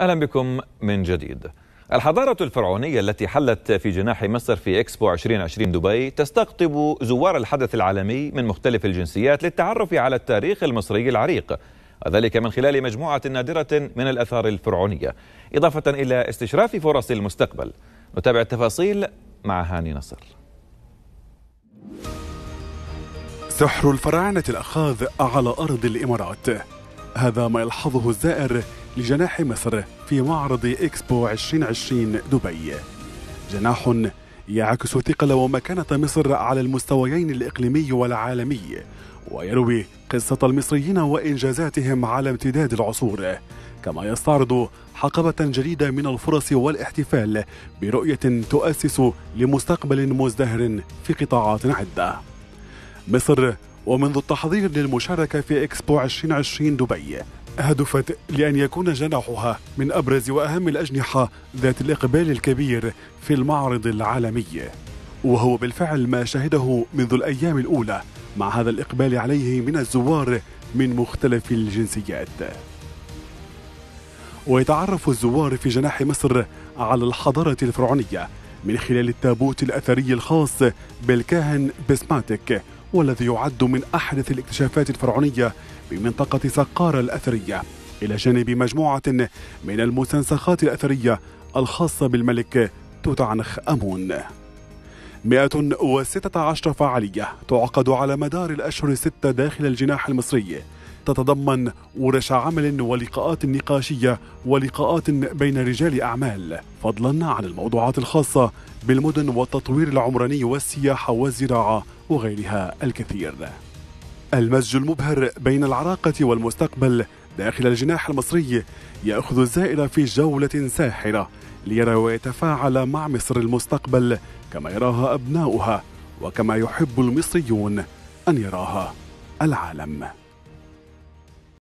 أهلا بكم من جديد. الحضارة الفرعونية التي حلت في جناح مصر في إكسبو 2020 دبي تستقطب زوار الحدث العالمي من مختلف الجنسيات للتعرف على التاريخ المصري العريق وذلك من خلال مجموعة نادرة من الأثار الفرعونية إضافة إلى استشراف فرص المستقبل. نتابع التفاصيل مع هاني نصر. سحر الفراعنة الأخاذ على أرض الإمارات. هذا ما يلحظه الزائر لجناح مصر في معرض إكسبو 2020 دبي. جناح يعكس ثقل ومكانة مصر على المستويين الإقليمي والعالمي ويروي قصة المصريين وإنجازاتهم على امتداد العصور. كما يستعرض حقبة جديدة من الفرص والاحتفال برؤية تؤسس لمستقبل مزدهر في قطاعات عدة. مصر ومنذ التحضير للمشاركة في إكسبو 2020 دبي هدفت لأن يكون جناحها من أبرز وأهم الأجنحة ذات الإقبال الكبير في المعرض العالمي. وهو بالفعل ما شهده منذ الأيام الأولى مع هذا الإقبال عليه من الزوار من مختلف الجنسيات. ويتعرف الزوار في جناح مصر على الحضارة الفرعونية من خلال التابوت الأثري الخاص بالكاهن بسماتيك والذي يعد من أحدث الاكتشافات الفرعونية بمنطقة سقارة الأثرية إلى جانب مجموعة من المستنسخات الأثرية الخاصة بالملك توت عنخ آمون 116 فعالية تعقد على مدار الأشهر الستة داخل الجناح المصري تتضمن ورش عمل ولقاءات نقاشية ولقاءات بين رجال أعمال. فضلا عن الموضوعات الخاصة بالمدن والتطوير العمراني والسياحة والزراعة وغيرها الكثير. المزج المبهر بين العراقة والمستقبل داخل الجناح المصري يأخذ الزائر في جولة ساحرة ليرى ويتفاعل مع مصر المستقبل كما يراها أبناؤها وكما يحب المصريون أن يراها العالم.